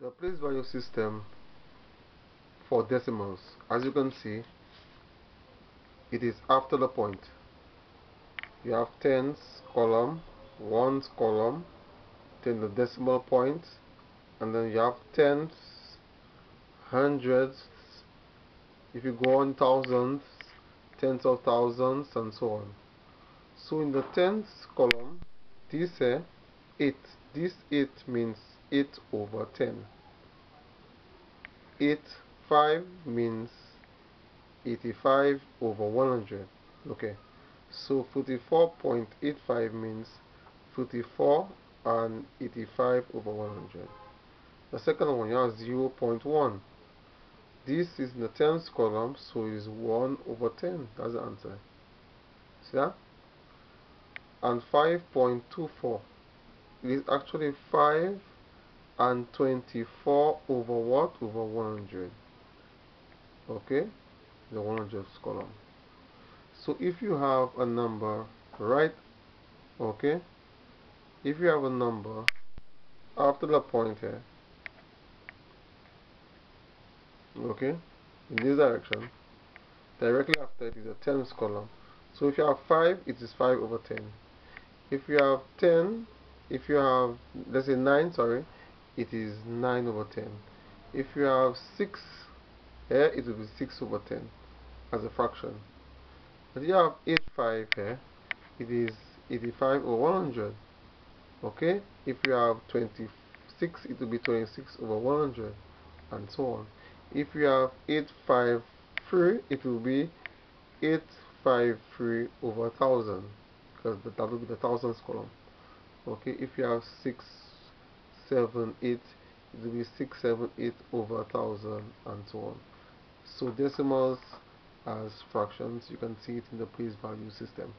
the place value system for decimals as you can see it is after the point. You have tens column ones column then the decimal point and then you have tens hundreds if you go on thousands tens of thousands and so on. So in the tens column this uh, 8 this 8 means 8 over 10 8 5 means 85 over 100 okay. So 44.85 means 44 and 85 over 100 the second one you have 0 0.1 this is in the tens column so it's 1 over 10 that's the answer. See that? And 5.24 it is actually 5 and 24 over what? Over 100 okay? The 100th column. So if you have a number right? Okay? If you have a number after the pointer okay? In this direction directly after it is a tens column. So if you have 5 it is 5 over 10 if you have 10 if you have let's say 9 sorry it is 9 over 10 if you have 6 here it will be 6 over 10 as a fraction. But you have 8 5 here it is 85 over 100 okay? If you have 26 it will be 26 over 100 and so on. If you have 853 it will be 8 5 3 over 1000 because that will be the thousands column. Okay? If you have 6 7 8 it will be 6 7 8 over 1000 and so on. So decimals as fractions you can see it in the place value system